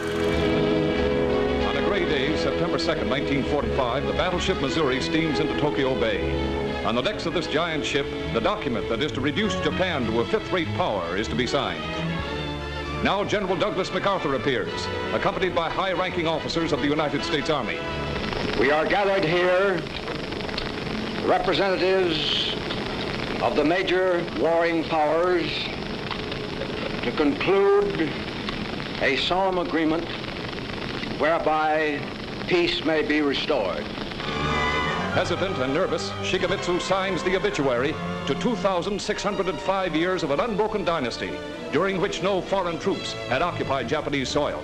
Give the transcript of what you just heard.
On a gray day, September 2nd, 1945, the battleship Missouri steams into Tokyo Bay. On the decks of this giant ship, the document that is to reduce Japan to a fifth-rate power is to be signed. Now General Douglas MacArthur appears, accompanied by high-ranking officers of the United States Army. We are gathered here, representatives of the major warring powers, to conclude a solemn agreement whereby peace may be restored. Hesitant and nervous, Shigemitsu signs the obituary to 2,605 years of an unbroken dynasty, during which no foreign troops had occupied Japanese soil.